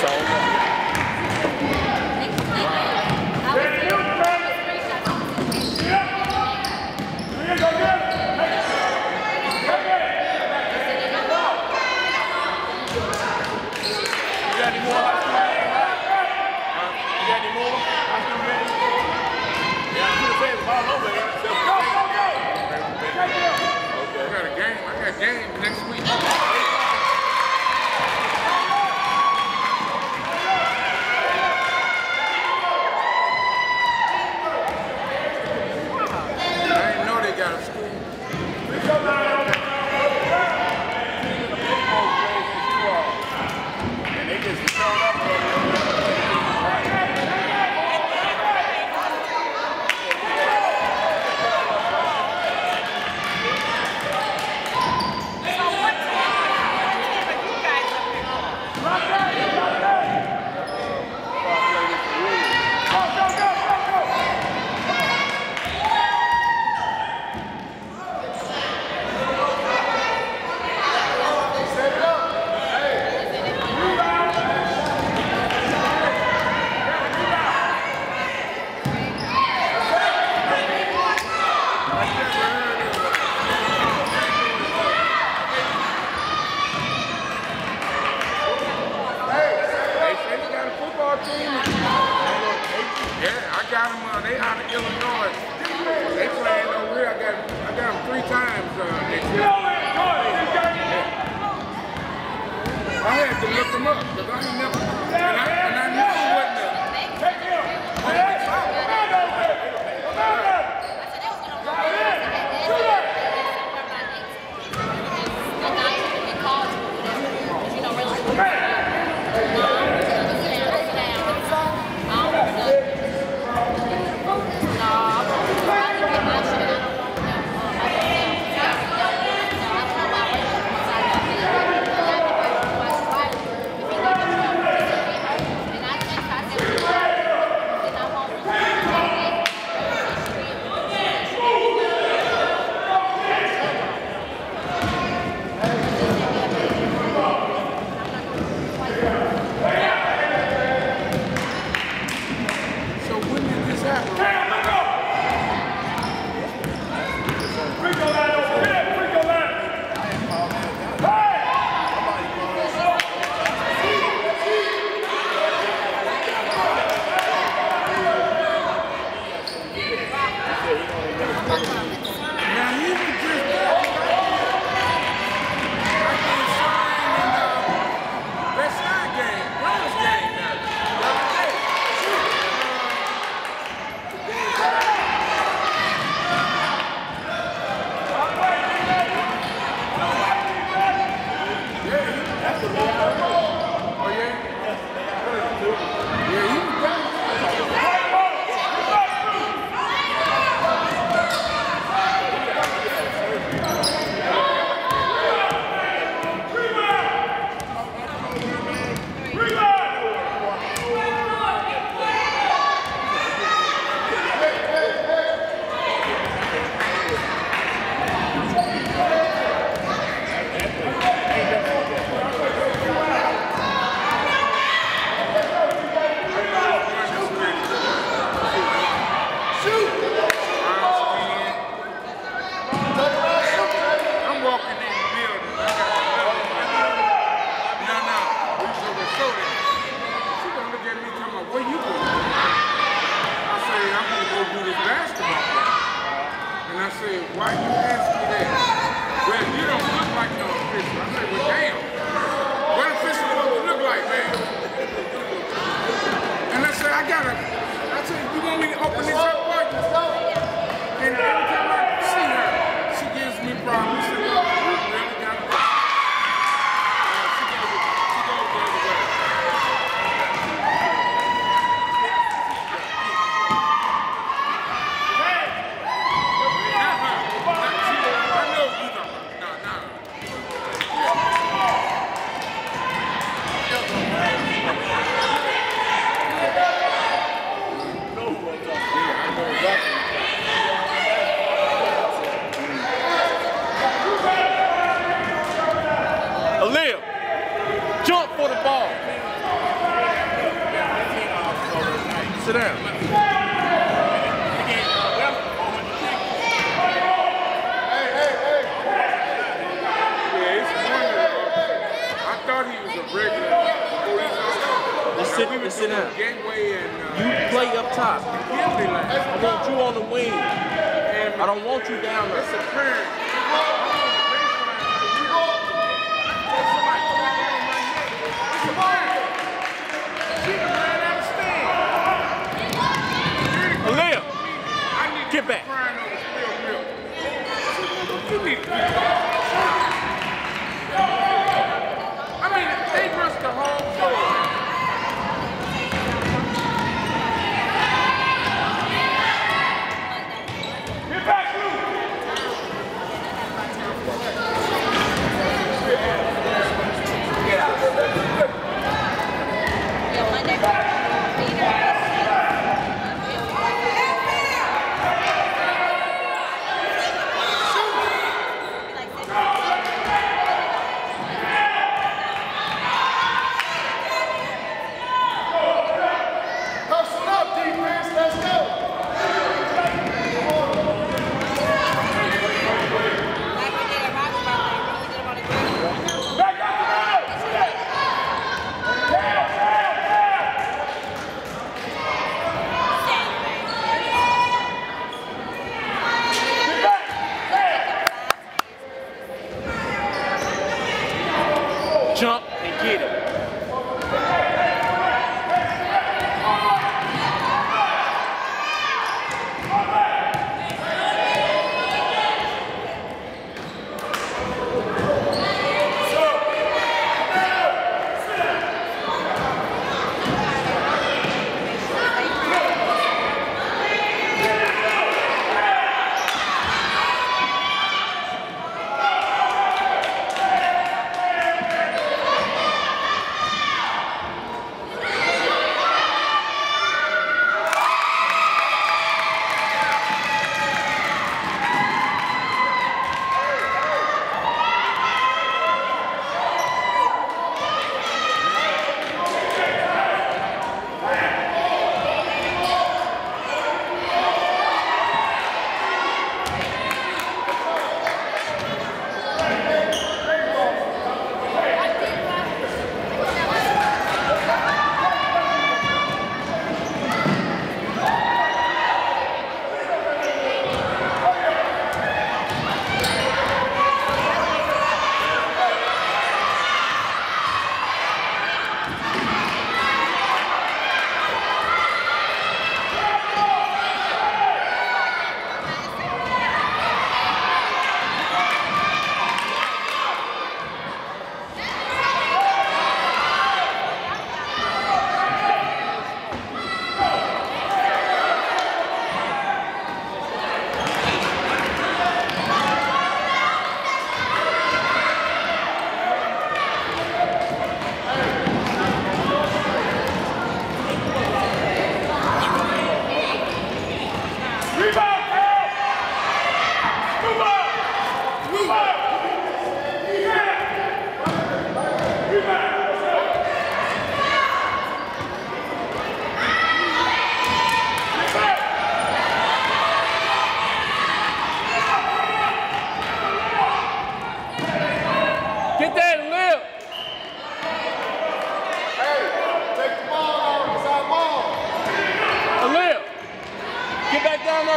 Salva. I gotta. I said, you want me to open this up? Let's sit, let's sit down. You play up top. I want you on the wing. and I don't want you down there. Aaliyah, get back.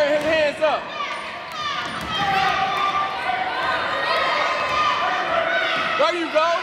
Corey his hands up. There you go.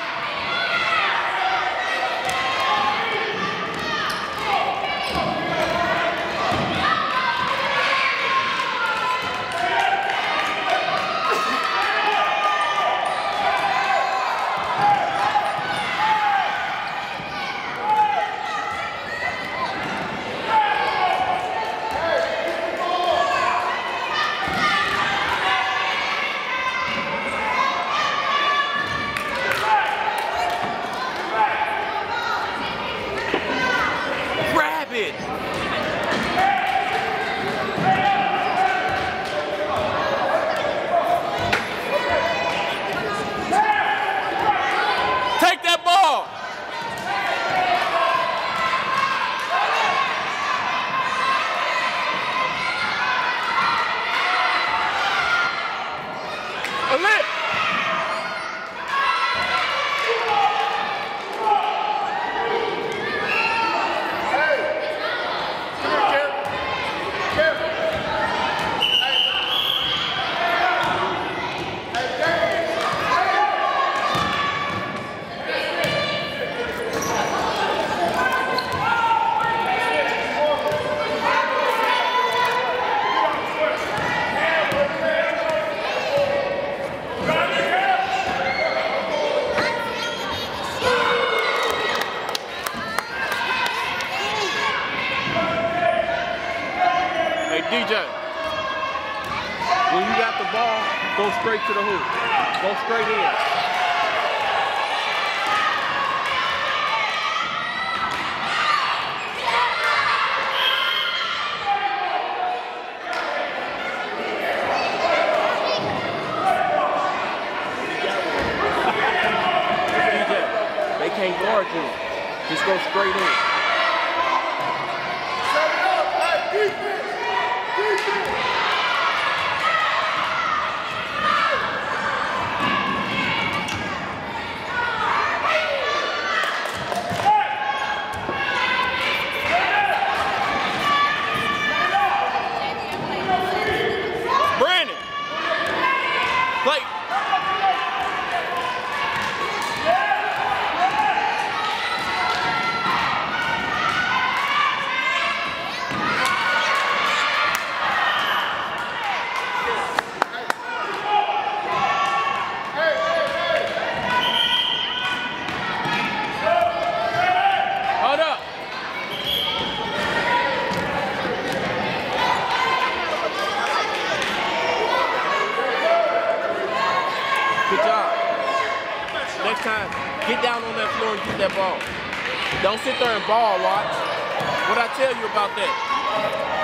Go straight to the hoop. Go straight in. They can't guard you. Just go straight in. Set it up. Hey, defense. Defense. Brandon. Play. Hey, hey, hey. Hold up. Good job. Next time, get down on that floor and get that ball. And ball watch. What I tell you about that?